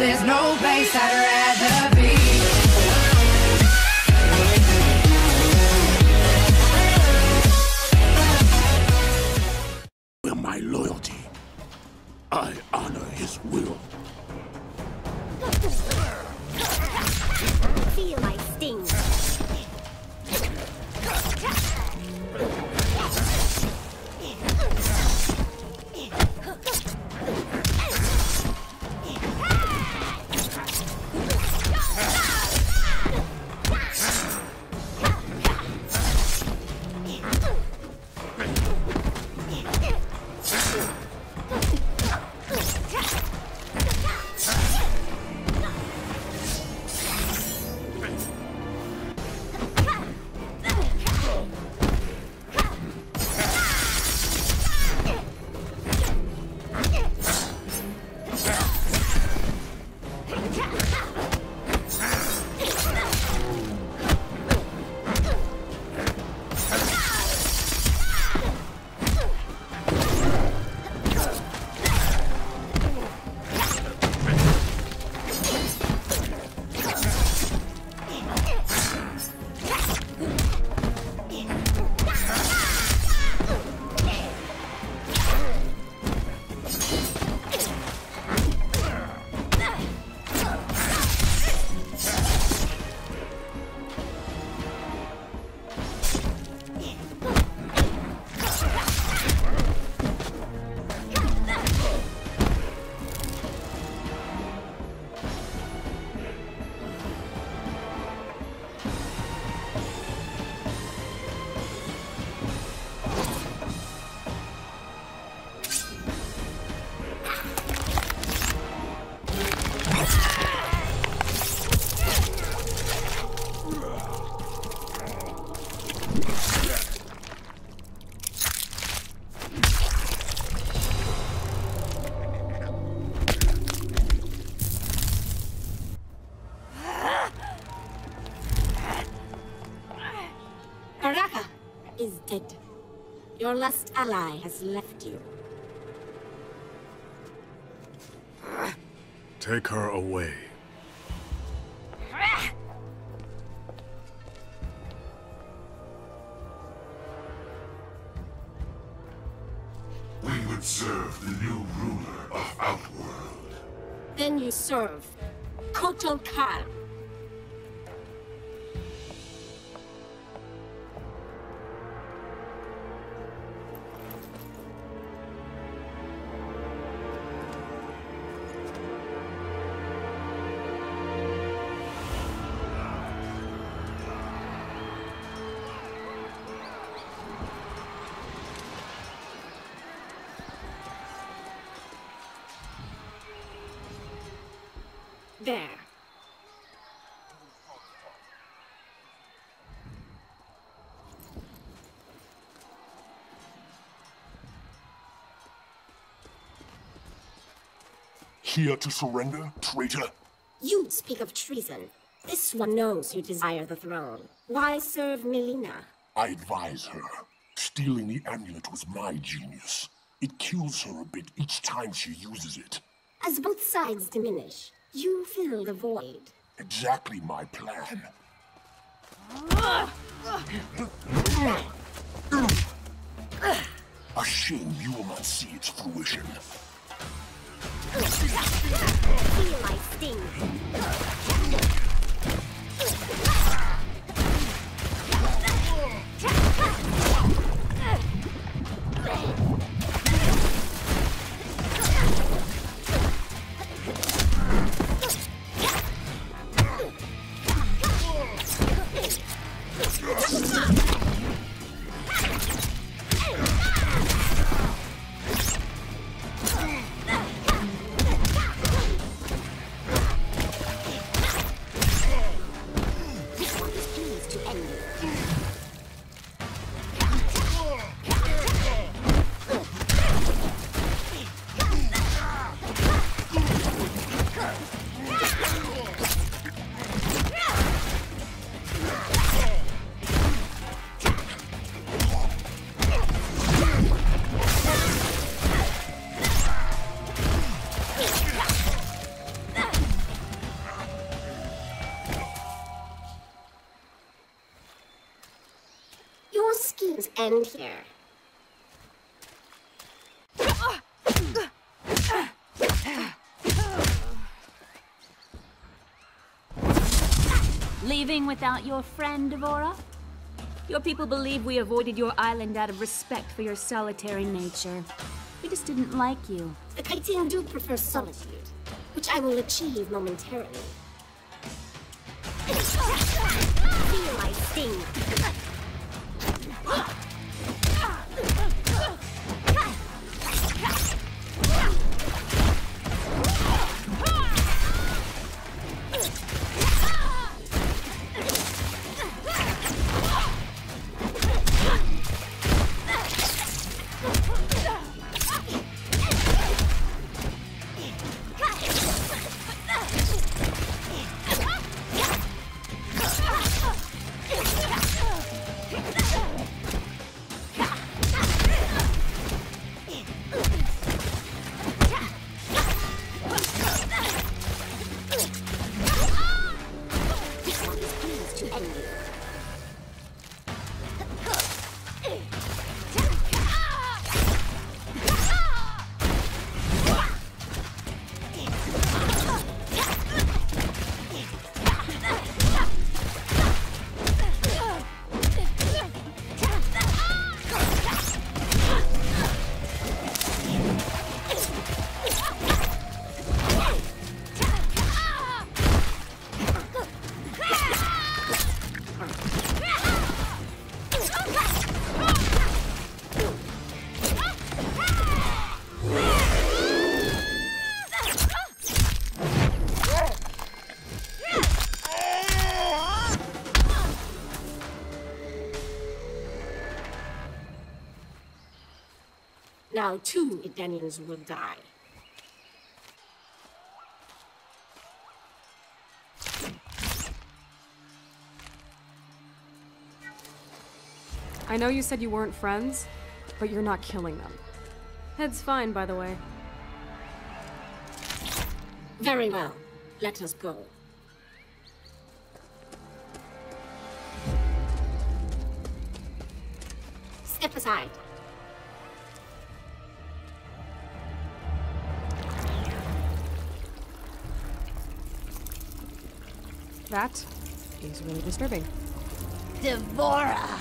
There's no place I'd rather is dead. Your last ally has left you. Take her away. We would serve the new ruler of Outworld. Then you serve Kotal Kahn. There. Here to surrender, traitor? You speak of treason. This one knows you desire the throne. Why serve Mileena? I advise her. Stealing the amulet was my genius. It kills her a bit each time she uses it. As both sides diminish, you fill the void. Exactly my plan. A shame you will not see its fruition. Feel my sting. End here. Leaving without your friend, D'Vorah? Your people believe we avoided your island out of respect for your solitary nature. We just didn't like you. The Kytinn do prefer solitude, which I will achieve momentarily. Feel my sting. Now two Edenians will die. I know you said you weren't friends, but you're not killing them. Head's fine, by the way. Very well. Let us go. Step aside. That is really disturbing. D'Vorah!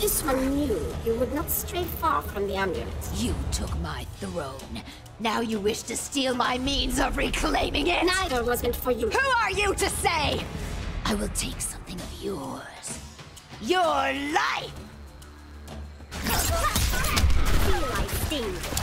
This one knew you would not stray far from the amulet. You took my throne. Now you wish to steal my means of reclaiming it? Neither was meant for you. Who are you to say? I will take something of yours. Your life! My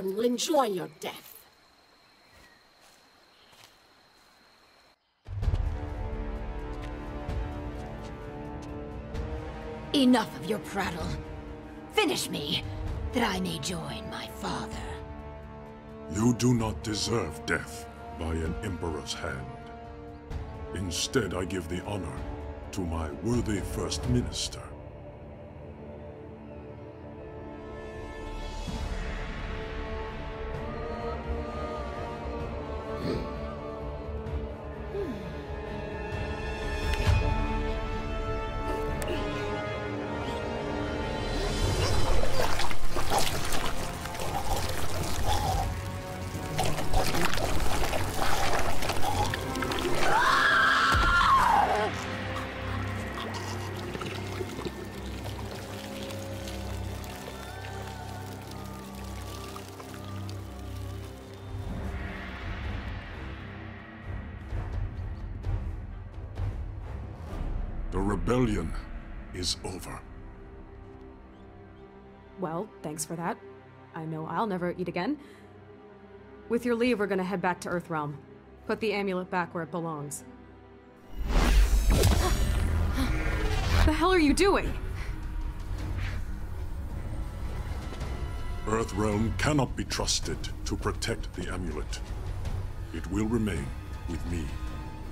one will enjoy your death. Enough of your prattle. Finish me, that I may join my father. You do not deserve death by an Emperor's hand. Instead, I give the honor to my worthy First Minister. The rebellion is over. Well, thanks for that. I know I'll never eat again. With your leave, we're gonna head back to Earthrealm. Put the amulet back where it belongs. the hell are you doing? Earthrealm cannot be trusted to protect the amulet. It will remain with me.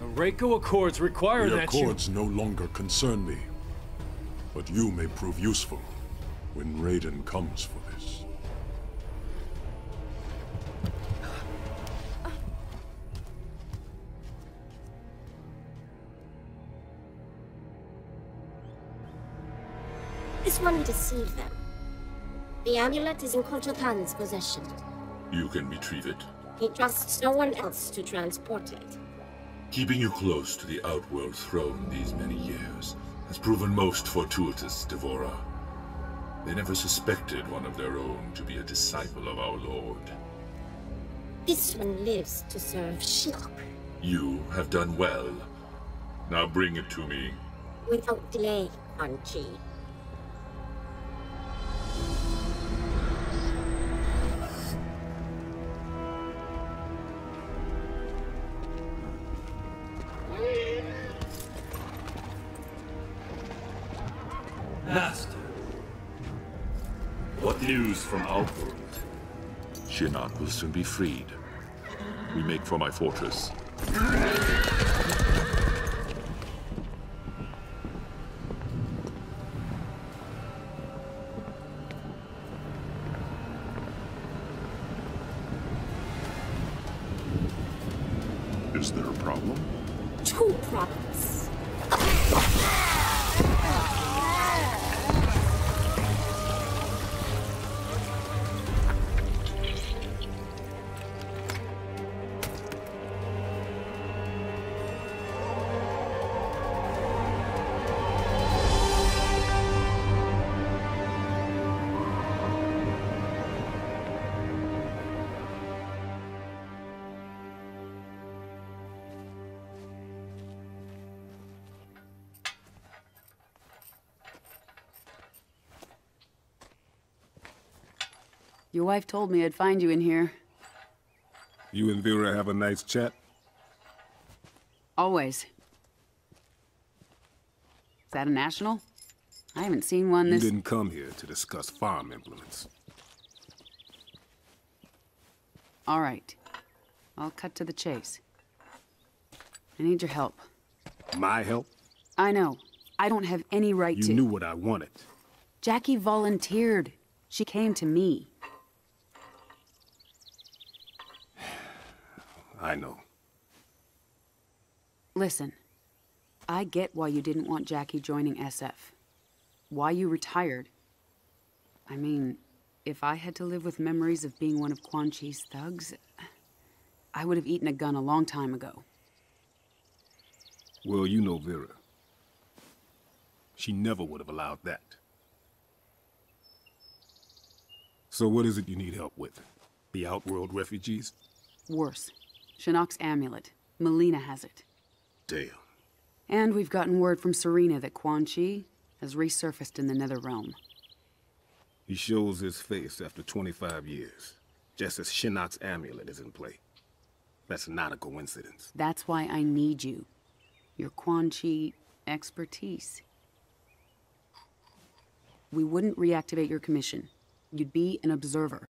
The Reiko Accords require The that you... Accords no longer concern me. But you may prove useful when Raiden comes for this. This one deceived them. The amulet is in Kotal Kahn's possession. You can retrieve it. He trusts no one else to transport it. Keeping you close to the Outworld throne these many years has proven most fortuitous, D'Vorah. They never suspected one of their own to be a disciple of our Lord. This one lives to serve Shinnok. You have done well. Now bring it to me. Without delay, Quan Chi. Master. What news from Outworld? Shinnok will soon be freed. We make for my fortress. Is there a problem? Two problems. Your wife told me I'd find you in here. You and Vera have a nice chat? Always. Is that a national? I haven't seen one You didn't come here to discuss farm implements. All right. I'll cut to the chase. I need your help. My help? I know. I don't have any right You to... You knew what I wanted. Jackie volunteered. She came to me. I know. Listen. I get why you didn't want Jackie joining SF. Why you retired. I mean, if I had to live with memories of being one of Quan Chi's thugs, I would have eaten a gun a long time ago. Well, you know Vera. She never would have allowed that. So what is it you need help with? The Outworld refugees? Worse. Shinnok's amulet. Mileena has it. Damn. And we've gotten word from Sareena that Quan Chi has resurfaced in the Nether Realm. He shows his face after 25 years, just as Shinnok's amulet is in play. That's not a coincidence. That's why I need you. Your Quan Chi expertise. We wouldn't reactivate your commission. You'd be an observer.